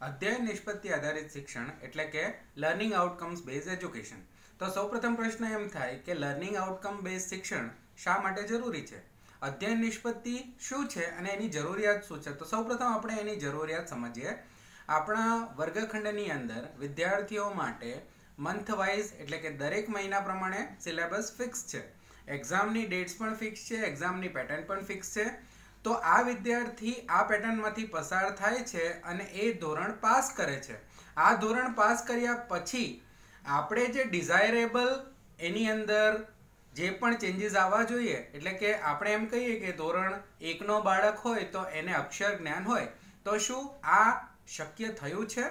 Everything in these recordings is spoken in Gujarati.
અધ્યયન નિષ્પત્તિ આધારિત શિક્ષણ એટલે કે લર્નિંગ આઉટકમ્સ બેઝ એજ્યુકેશન તો સૌપ્રથમ પ્રશ્ન એમ થાય કે લર્નિંગ આઉટકમ બેઝ શિક્ષણ શા માટે જરૂરી છે? અધ્યયન નિષ્પત્તિ શું છે અને એની જરૂરિયાત શું છે? તો સૌપ્રથમ આપણે એની જરૂરિયાત સમજીએ. આપણા વર્ગખંડની અંદર વિદ્યાર્થીઓ માટે મંથ વાઇઝ એટલે કે દરેક મહિના પ્રમાણે સિલેબસ ફિક્સ છે. એક્ઝામની ડેટ્સ પણ ફિક્સ છે એક્ઝામની પેટર્ન પણ ફિક્સ છે. તો આ વિદ્યાર્થી આ પેટર્નમાંથી પસાર થાય છે અને એ ધોરણ પાસ કરે છે. આ ધોરણ પાસ કર્યા પછી આપણે જે ડિઝાયરેબલ એની અંદર જે પણ ચેન્જીસ આવવા જોઈએ, એટલે કે આપણે એમ કહીએ કે ધોરણ એકનો બાળક હોય તો એને અક્ષર જ્ઞાન હોય, તો શું આ શક્ય થયું છે?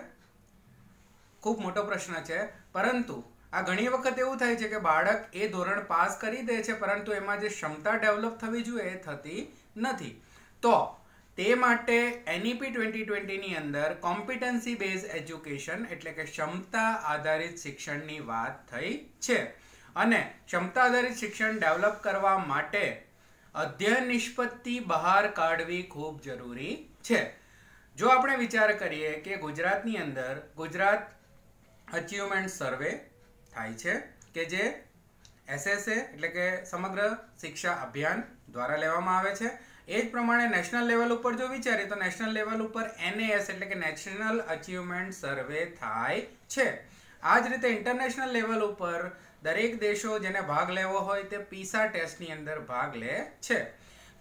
ખૂબ મોટો પ્રશ્ન છે. પરંતુ આ ઘણી વખત એવું થાય છે કે બાળક એ ધોરણ પાસ કરી દે છે, પરંતુ એમાં જે ક્ષમતા ડેવલપ થવી જોઈએ એ થતી નથી. તો તે માટે એનઈપી ટ્વેન્ટી ટ્વેન્ટીની અંદર કોમ્પિટન્સી બેઝ એજ્યુકેશન એટલે કે ક્ષમતા આધારિત શિક્ષણની વાત થઈ છે. અને ક્ષમતા આધારિત શિક્ષણ ડેવલપ કરવા માટે અધ્યયન નિષ્પત્તિ બહાર કાઢવી ખૂબ જરૂરી છે. જો આપણે વિચાર કરીએ કે ગુજરાતની અંદર ગુજરાત અચીવમેન્ટ સર્વે થાય છે કે જે એસએસએ એટલે કે સમગ્ર શિક્ષા અભિયાન દ્વારા લેવામાં આવે છે. એ જ પ્રમાણે નેશનલ લેવલ ઉપર જો વિચારીએ તો નેશનલ લેવલ ઉપર એનએએસ એટલે કે નેશનલ અચીવમેન્ટ સર્વે થાય છે. આ જ રીતે ઇન્ટરનેશનલ લેવલ ઉપર દરેક દેશો જેને ભાગ લેવો હોય તે પીસા ટેસ્ટની અંદર ભાગ લે છે.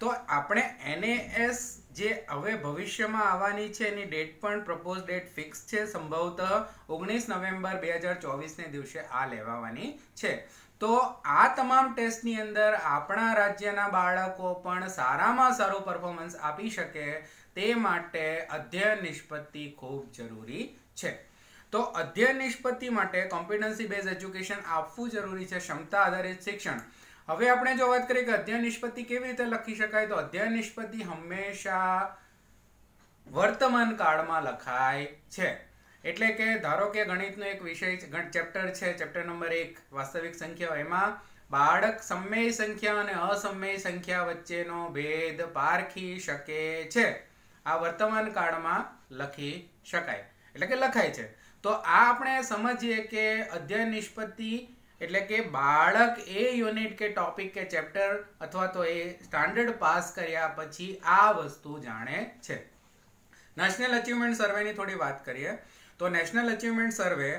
તો આપણે એનએએસ જે હવે ભવિષ્યમાં આવવાની છે એની ડેટ પણ પ્રપોઝ ડેટ ફિક્સ છે. સંભવતઃ ઓગણીસ નવેમ્બર બે હજાર ચોવીસને દિવસે આ લેવાવાની છે. તો આ તમામ ટેસ્ટની અંદર આપણા રાજ્યના બાળકો પણ સારામાં સારું પરફોર્મન્સ આપી શકે તે માટે અધ્યયન નિષ્પત્તિ ખૂબ જરૂરી છે. તો અધ્યયન નિષ્પત્તિ માટે કોમ્પિટન્સી બેઝ એજ્યુકેશન આપવું જરૂરી છે, ક્ષમતા આધારિત શિક્ષણ. હવે આપણે જો વાત કરીએ કે અધ્યયન નિષ્પત્તિ કેવી રીતે લખી શકાય, તો અધ્યયન નિષ્પત્તિ હંમેશા વર્તમાન કાળમાં લખાય છે. એટલે કે ધારો કે ગણિતનો એક વિષય ચેપ્ટર છે ચેપ્ટર નંબર એક, વાસ્તવિક સંખ્યાઓ, એમાં બાળક સમય સંખ્યા અને અસમય સંખ્યા વચ્ચેનો ભેદ પારખી શકે છે. આ વર્તમાન કાળમાં લખી શકાય. એટલે કે લખાય છે. તો આ આપણે સમજીએ કે અધ્યયન નિષ્પત્તિ એટલે કે બાળક એ યુનિટ કે ટોપિક કે ચેપ્ટર અથવા તો એ સ્ટાન્ડર્ડ પાસ કર્યા પછી આ વસ્તુ જાણે છે. નેશનલ અચીવમેન્ટ સર્વેની થોડી વાત કરીએ. તો નેશનલ અચીવમેન્ટ સર્વે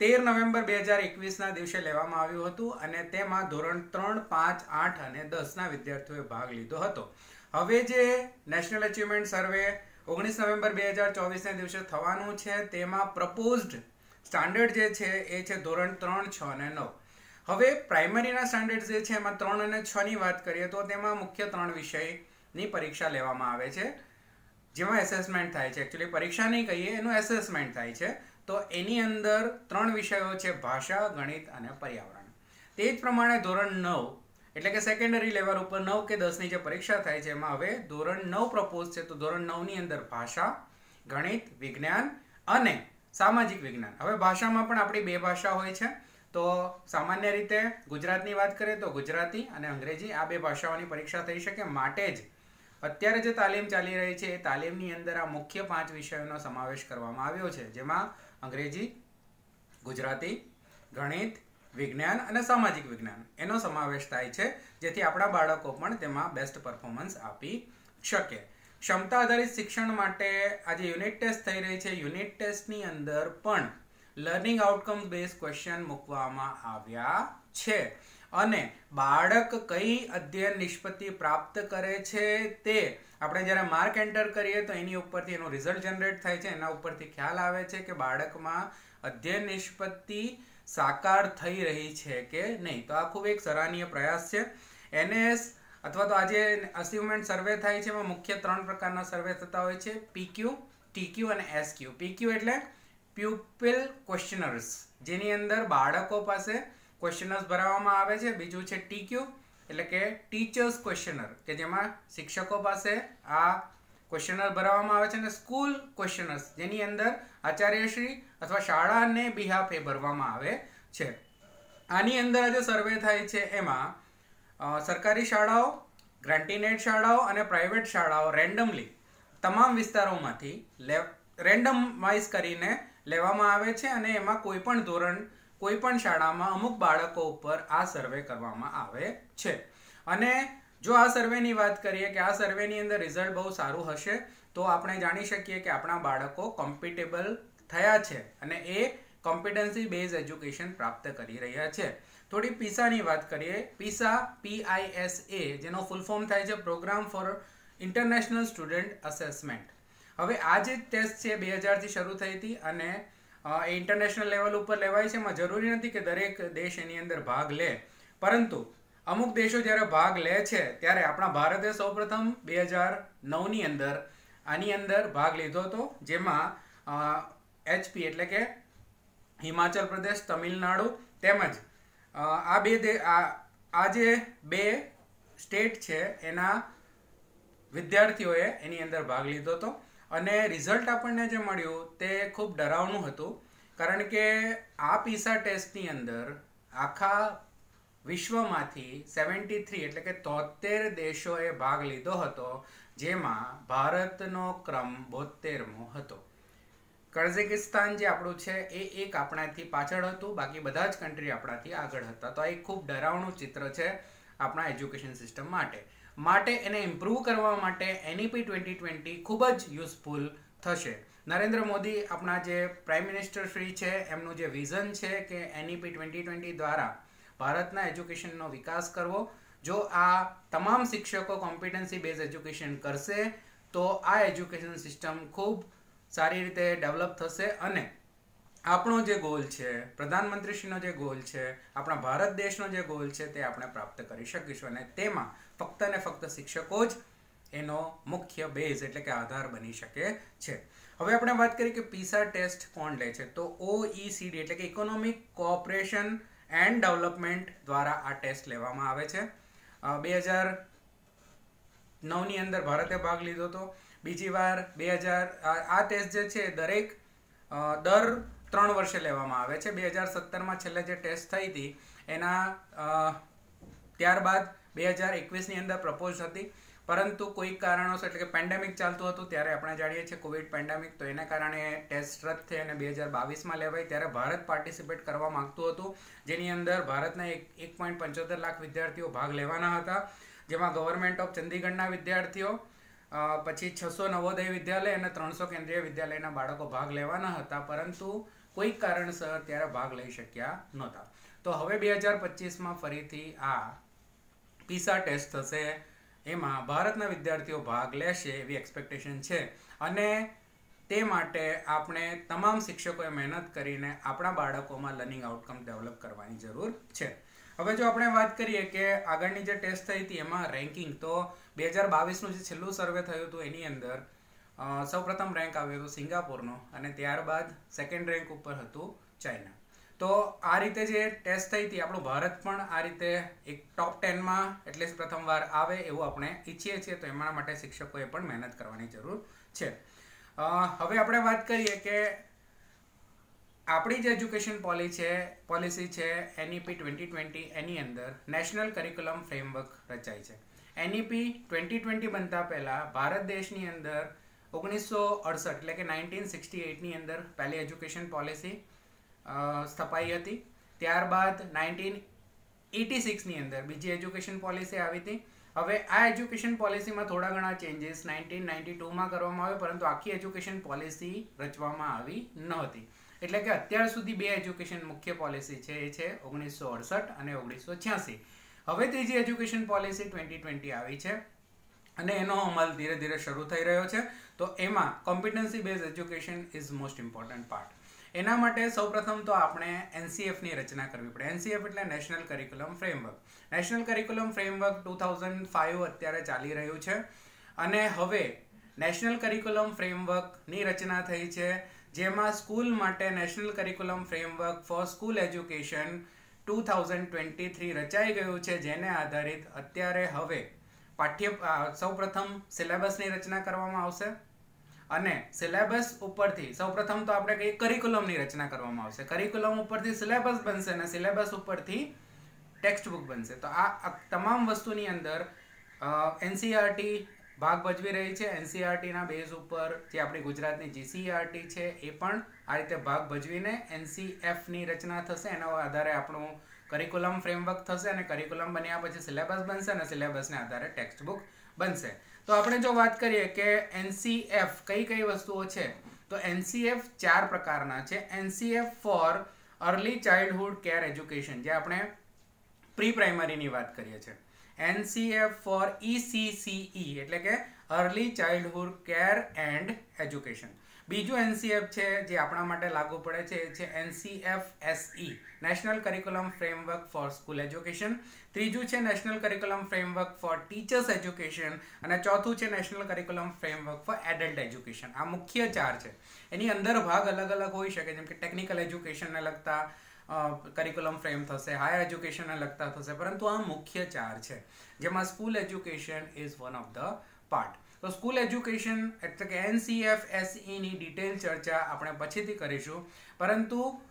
તેર નવેમ્બર બે હજાર એકવીસના દિવસે લેવામાં આવ્યું હતું અને તેમાં ધોરણ ત્રણ, પાંચ, આઠ અને દસના વિદ્યાર્થીઓએ ભાગ લીધો હતો. હવે જે નેશનલ અચીવમેન્ટ સર્વે ઓગણીસ નવેમ્બર બે હજાર ચોવીસના દિવસે થવાનું છે, તેમાં પ્રપોઝડ સ્ટાન્ડર્ડ જે છે, એ છે ધોરણ ત્રણ, છ અને નવ. હવે પ્રાઇમરીના સ્ટાન્ડર્ડ જે છે, એમાં ત્રણ અને છની વાત કરીએ તો તેમાં મુખ્ય ત્રણ વિષયની પરીક્ષા લેવામાં આવે છે. જેમાં એસેસમેન્ટ થાય છે. એકચ્યુઅલી પરીક્ષા નહીં કહીએ, એનું એસેસમેન્ટ થાય છે. તો એની અંદર ત્રણ વિષયો છે, ભાષા, ગણિત અને પર્યાવરણ. તે જ પ્રમાણે ધોરણ નવ, એટલે કે સેકન્ડરી લેવલ ઉપર નવ કે દસની જે પરીક્ષા થાય છે, એમાં હવે ધોરણ નવ પ્રપોઝ છે. તો ધોરણ નવની અંદર ભાષા, ગણિત, વિજ્ઞાન અને સામાજિક વિજ્ઞાન. હવે ભાષામાં પણ આપણી બે ભાષા હોય છે. તો સામાન્ય રીતે ગુજરાતની વાત કરીએ તો ગુજરાતી અને અંગ્રેજી આ બે ભાષાઓની પરીક્ષા થઈ શકે. માટે જ અત્યારે જે તાલીમ ચાલી રહી છે, એ તાલીમની અંદર આ મુખ્ય પાંચ વિષયોનો સમાવેશ કરવામાં આવ્યો છે. જેમાં અંગ્રેજી, ગુજરાતી, ગણિત, વિજ્ઞાન અને સામાજિક વિજ્ઞાન. એનો સમાવેશ થાય છે, જેથી આપણા બાળકો પણ તેમાં બેસ્ટ પરફોર્મન્સ આપી શકે. ક્ષમતા આધારિત શિક્ષણ માટે આજે યુનિટ ટેસ્ટ થઈ રહી છે. યુનિટ ટેસ્ટની અંદર પણ લર્નિંગ આઉટકમ બેઝ ક્વેશ્ચન મૂકવામાં આવ્યા છે. અને બાળક કઈ અધ્યયન નિષ્પત્તિ પ્રાપ્ત કરે છે તે આપણે જ્યારે માર્ક એન્ટર કરીએ તો એની ઉપરથી એનું રિઝલ્ટ જનરેટ થાય છે, એના ઉપરથી ખ્યાલ આવે છે કે બાળકમાં અધ્યયન નિષ્પત્તિ સાકાર થઈ રહી છે કે નહીં. તો આ ખૂબ એક સરાહનીય પ્રયાસ છે. એનએએસ અથવા તો આજે અચીવમેન્ટ સર્વે થાય છે, એમાં મુખ્ય ત્રણ પ્રકારના સર્વે થતા હોય છે પીક્યુ ટીક્યુ અને એસક્યુ પીક્યુ એટલે પ્યુપિલ ક્વેશ્ચનર્સ જેની અંદર બાળકો પાસે ક્વેશ્ચનર્સ ભરાવવામાં આવે છે. બીજું છે ટીક્યુ. એટલે કે ટીચર્સ ક્વેશ્ચનર કે જેમાં શિક્ષકો પાસે આ ક્વેશ્ચનર ભરાવવામાં આવે છે અને સ્કૂલ ક્વેશ્ચનર્સ જેની અંદર આચાર્યશ્રી અથવા શાળાને બિહાફે ભરવામાં આવે છે. આની અંદર આજે સર્વે થાય છે એમાં સરકારી શાળાઓ ગ્રાન્ટીનેટ શાળાઓ અને પ્રાઇવેટ શાળાઓ રેન્ડમલી તમામ વિસ્તારોમાંથી રેન્ડમ વાઇઝ કરીને લેવામાં આવે છે અને એમાં કોઈ પણ ધોરણ કોઈ પણ શાળામાં અમુક બાળકો ઉપર આ સર્વે કરવામાં આવે છે. અને જો આ સર્વેની વાત કરીએ કે આ સર્વેની અંદર રિઝલ્ટ બહુ સારું હશે, તો આપણે જાણી શકીએ કે આપણા બાળકો કોમ્પિટેબલ થયા છે અને એ કોમ્પિટન્સી બેઝ એજ્યુકેશન પ્રાપ્ત કરી રહ્યા છે. થોડી પીસાની વાત કરીએ, પીસા પીઆઈએસએ જેનો ફૂલ ફોર્મ થાય છે program for international student assessment હવે આ જે ટેસ્ટ છે, બે હજારથી શરૂ થઈ હતી અને ઇન્ટરનેશનલ લેવલ ઉપર લેવાય છે એમાં જરૂરી નથી કે દરેક દેશ એની અંદર ભાગ લે. પરંતુ અમુક દેશો જ્યારે ભાગ લે છે, ત્યારે આપણા ભારતે સૌપ્રથમ બે હજાર નવની અંદર આની અંદર ભાગ લીધો હતો, જેમાં એચપી એટલે કે હિમાચલ પ્રદેશ, તમિલનાડુ તેમજ આ બે આ જે બે સ્ટેટ છે એના વિદ્યાર્થીઓએ એની અંદર ભાગ લીધો હતો. અને રિઝલ્ટ આપણને જે મળ્યું તે ખૂબ ડરાવનું હતું. કારણ કે આ પીસા ટેસ્ટની અંદર આખા વિશ્વમાંથી સેવન્ટી થ્રી એટલે કે તોતેર દેશોએ ભાગ લીધો હતો, જેમાં ભારતનો ક્રમ બોતેરમો હતો. કર્ઝેગિસ્તાન જે આપણું છે એ એક આપણાથી પાછળ હતું, બાકી બધા જ કન્ટ્રી આપણાથી આગળ હતા. તો આ એક ખૂબ ડરાવણું ચિત્ર છે આપણા એજ્યુકેશન સિસ્ટમ માટે. માટે એને ઇમ્પ્રૂવ કરવા માટે એનઈપી ટ્વેન્ટી ટ્વેન્ટી ખૂબ જ યુઝફુલ થશે. નરેન્દ્ર મોદી આપણા જે પ્રાઇમ મિનિસ્ટર શ્રી છે, એમનું જે વિઝન છે કે એનઈપી ટ્વેન્ટી ટ્વેન્ટી દ્વારા ભારતના એજ્યુકેશનનો વિકાસ કરવો, જો આ તમામ શિક્ષકો કોમ્પિટન્સી બેઝ એજ્યુકેશન કરશે, તો આ એજ્યુકેશન સિસ્ટમ ખૂબ સારી રીતે ડેવલપ થશે અને આપણો જે ગોલ છે, પ્રધાનમંત્રીશ્રીનો જે ગોલ છે, આપણા ભારત દેશનો જે ગોલ છે તે આપણે પ્રાપ્ત કરી શકીશું અને તેમાં ફક્ત ને ફક્ત શિક્ષકો જ એનો મુખ્ય બેઝ એટલે કે આધાર બની શકે છે. હવે આપણે વાત કરીએ કે પીસા ટેસ્ટ કોણ લે છે? તો ઓઈસીડી એટલે કે ઇકોનોમિક કોઓપરેશન એન્ડ ડેવલપમેન્ટ દ્વારા આ ટેસ્ટ લેવામાં આવે છે. બે હજાર નવની અંદર ભારતે ભાગ લીધો હતો. બીજી વાર બે હજાર, આ ટેસ્ટ જે છે દરેક દર ત્રણ વર્ષે લેવામાં આવે છે. બે હજાર સત્તરમાં છેલ્લે જે ટેસ્ટ થઈ હતી, એના ત્યારબાદ બે હજાર એકવીસની અંદર પ્રપોઝ હતી. પરંતુ કોઈ કારણોસર, એટલે કે પેન્ડેમિક ચાલતું હતું, ત્યારે આપણે જાણીએ છીએ કોવિડ પેન્ડેમિક, તો એના કારણે ટેસ્ટ રદ થઈ અને બે હજાર બાવીસમાં લેવાય. ત્યારે ભારત પાર્ટિસિપેટ કરવા માંગતું હતું. જેની અંદર ભારતના એક એક પોઈન્ટ પંચોતેર લાખ વિદ્યાર્થીઓ ભાગ લેવાના હતા. જેમાં ગવર્મેન્ટ ઓફ ચંદીગઢના વિદ્યાર્થીઓ પછી છસો નવોદય વિદ્યાલય અને ત્રણસો કેન્દ્રીય વિદ્યાલયના બાળકો ભાગ લેવાના હતા. પરંતુ કોઈ કારણસર ત્યારે ભાગ લઈ શક્યા નહોતા. તો હવે બે હજાર પચીસમાં ફરીથી આ પીસા ટેસ્ટ થશે. એમાં ભારતના વિદ્યાર્થીઓ ભાગ લેશે એવી એક્સપેક્ટેશન છે. અને તે માટે આપણે તમામ શિક્ષકોએ મહેનત કરીને આપણા બાળકોમાં લર્નિંગ આઉટકમ ડેવલપ કરવાની જરૂર છે. હવે જો આપણે વાત કરીએ કે આગળની જે ટેસ્ટ થઈ હતી એમાં રેન્કિંગ તો બે હજાર બાવીસનું જે છેલ્લું સર્વે થયું હતું એની અંદર સૌપ્રથમ રેન્ક આવ્યો હતો સિંગાપુરનો અને ત્યારબાદ સેકન્ડ રેન્ક ઉપર હતું ચાઇના. તો આ રીતે જે ટેસ્ટ થઈ હતી, આપણું ભારત પણ આ રીતે એક ટોપ ટેનમાં એટલીસ્ટ પ્રથમવાર આવે એવું આપણે ઈચ્છીએ છીએ, તો એમના માટે શિક્ષકોએ પણ મહેનત કરવાની જરૂર છે. હવે આપણે વાત કરીએ કે આપણી જે એજ્યુકેશન પોલિસી છે પોલિસી છે એનઈપી ટ્વેન્ટી ટ્વેન્ટી એની અંદર નેશનલ કરિક્યુલમ ફ્રેમવર્ક રચાય છે. એનઈપી ટ્વેન્ટી ટ્વેન્ટી બનતા પહેલાં ભારત દેશની અંદર ઓગણીસો અડસઠ એટલે કે નાઇન્ટીન સિક્સટી એટની અંદર પહેલી એજ્યુકેશન પોલિસી સ્થપાઈ હતી. ત્યારબાદ નાઇન્ટીન એટી સિક્સની અંદર બીજી એજ્યુકેશન પોલિસી આવી હતી. હવે આ એજ્યુકેશન પોલિસીમાં થોડા ઘણા ચેન્જીસ નાઇન્ટીન નાઇન્ટી ટુમાં કરવામાં આવ્યો, પરંતુ આખી એજ્યુકેશન પોલિસી રચવામાં આવી ન હતી. એટલે કે અત્યાર સુધી બે એજ્યુકેશન મુખ્ય પોલિસી છે, એ છે ઓગણીસો અડસઠ અને ઓગણીસો છ્યાસી. હવે ત્રીજી એજ્યુકેશન પોલિસી ટ્વેન્ટી ટ્વેન્ટી આવી છે અને એનો અમલ ધીરે ધીરે શરૂ થઈ રહ્યો છે. તો એમાં competency base education is most important part એના માટે સૌપ્રથમ તો આપણે એનસીએફની રચના કરવી પડે. એનસીએફ એટલે national curriculum framework national curriculum framework two thousand five અત્યારે ચાલી રહ્યું છે. અને હવે નેશનલ કરિક્યુલમ ફ્રેમવર્કની રચના થઈ છે, જેમાં સ્કૂલ માટે national curriculum framework for school education two thousand twenty three રચાઈ ગયું છે, જેને આધારિત અત્યારે હવે પાઠ્ય સૌપ્રથમ સિલેબસની રચના કરવામાં આવશે. અને સિલેબસ ઉપરથી સૌપ્રથમ તો આપણે કહીએ કરિક્યુલમની રચના કરવામાં આવશે. કરિક્યુલમ ઉપરથી સિલેબસ બનશે અને સિલેબસ ઉપરથી ટેક્સ્ટ બુક બનશે. તો આ તમામ વસ્તુની અંદર એનસીઆરટી ભાગ ભજવી રહી છે. એનસીઆરટીના બેઝ ઉપર જે આપણી ગુજરાતની જીસીઆરટી છે, એ પણ આ રીતે ભાગ ભજવીને એનસીએફની રચના થશે. એના આધારે આપણું કરિક્યુલમ ફ્રેમવર્ક થશે અને કરિક્યુલમ બન્યા પછી સિલેબસ બનશે અને સિલેબસને આધારે ટેક્સ્ટ બુક બનશે. તો આપણે જો વાત કરીએ કે એનસીએફ કઈ કઈ વસ્તુઓ છે? તો એનસીએફ ચાર પ્રકારના છે. NCF for early childhood care education જે આપણે પ્રી પ્રાઇમરીની વાત કરીએ છીએ. એનસીએફ ફોર ઈસીસીઈ એટલે કે early childhood care and education બીજું એનસીએફ છે જે આપણા માટે લાગુ પડે છે એ છે NCF SE national curriculum framework for school education ત્રીજું છે national curriculum framework for teachers education અને ચોથું છે national curriculum framework for adult education આ મુખ્ય ચાર છે. એની અંદર ભાગ અલગ અલગ હોઈ શકે, જેમ કે ટેકનિકલ એજ્યુકેશનને લગતા કરિક્યુલમ ફ્રેમ થશે હાયર એજ્યુકેશનને લગતા થશે. પરંતુ આ મુખ્ય ચાર છે, જેમાં school education is one of the part તો સ્કૂલ એજ્યુકેશન એટલે કે એનસીએફ એસઈની ડિટેલ ચર્ચા આપણે પછીથી કરીશું. પરંતુ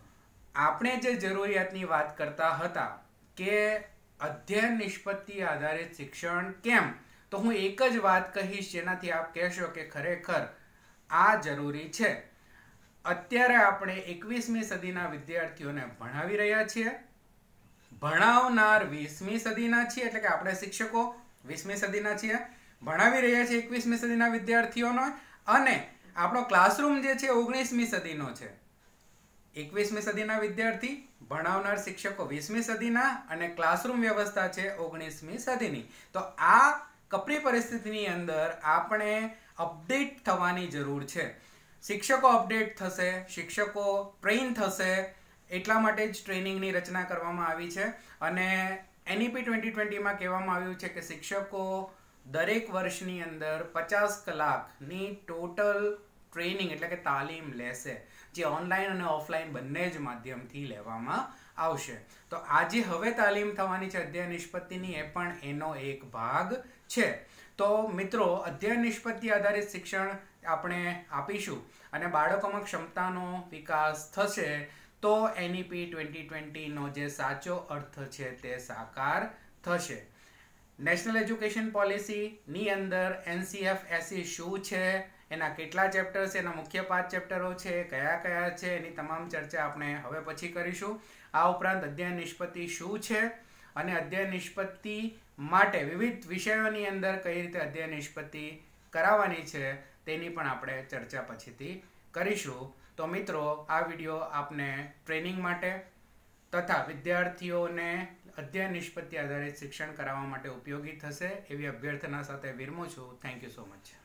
આપણે જે જરૂરિયાતની વાત કરતા હતા કે અધ્યયન નિષ્પત્તિ આધારિત શિક્ષણ કેમ? તો હું એક જ વાત કહીશ જેનાથી આપ કહેશો કે ખરેખર આ જરૂરી છે. અત્યારે આપણે એકવીસમી સદીના વિદ્યાર્થીઓને ભણાવી રહ્યા છીએ. ભણાવનાર વીસમી સદીના છીએ, એટલે કે આપણે શિક્ષકો વીસમી સદીના છીએ. ભણાવી રહ્યા છીએ એકવીસમી સદીના વિદ્યાર્થીઓનો. અને આપણો ક્લાસરૂમ જે છે, ઓગણીસમી સદીનો છે. એકવીસમી સદીના વિદ્યાર્થી, ભણાવનાર શિક્ષકો વીસમી સદીના અને ક્લાસરૂમ વ્યવસ્થા છે ઓગણીસમી સદીની. તો આ કપરી પરિસ્થિતિની અંદર આપણે અપડેટ થવાની જરૂર છે. શિક્ષકો અપડેટ થશે, શિક્ષકો ટ્રેન થશે, એટલા માટે જ ટ્રેનિંગની રચના કરવામાં આવી છે. અને એનઈપી ટ્વેન્ટી ટ્વેન્ટીમાં કહેવામાં આવ્યું છે કે શિક્ષકો દરેક વર્ષની અંદર પચાસ કલાકની ટોટલ ટ્રેનિંગ એટલે કે તાલીમ લેશે, જે ઓનલાઈન અને ઓફલાઈન બંને જ માધ્યમથી લેવામાં આવશે. તો આજે હવે તાલીમ થવાની છે અધ્યયન નિષ્પત્તિની, એ પણ એનો એક ભાગ છે. તો મિત્રો અધ્યયન નિષ્પત્તિ આધારિત શિક્ષણ આપણે આપીશું અને બાળકોમાં ક્ષમતાનો વિકાસ થશે, તો એનઈપી ટ્વેન્ટી ટ્વેન્ટીનો જે સાચો અર્થ છે, તે સાકાર થશે. નેશનલ એજ્યુકેશન પોલિસીની અંદર એનસીએફ એસી શું છે? એના કેટલા ચેપ્ટર છે? એના મુખ્ય પાંચ ચેપ્ટરો છે? કયા કયા છે? એની તમામ ચર્ચા આપણે હવે પછી કરીશું. આ ઉપરાંત અધ્યયન નિષ્પત્તિ શું છે? અને અધ્યયન નિષ્પત્તિ માટે વિવિધ વિષયોની અંદર કઈ રીતે અધ્યયન નિષ્પત્તિ કરાવવાની છે તેની પણ આપણે ચર્ચા પછીથી કરીશું. તો મિત્રો, આ વીડિયો આપને ટ્રેનિંગ માટે તથા વિદ્યાર્થીઓને અધ્યયન નિષ્પત્તિ આધારિત શિક્ષણ કરાવવા માટે ઉપયોગી થશે એવી અભ્યર્થના સાથે વિરમું છું. Thank you so much